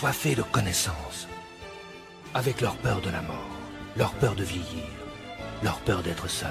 Assoiffés de connaissances. Avec leur peur de la mort, leur peur de vieillir, leur peur d'être seuls.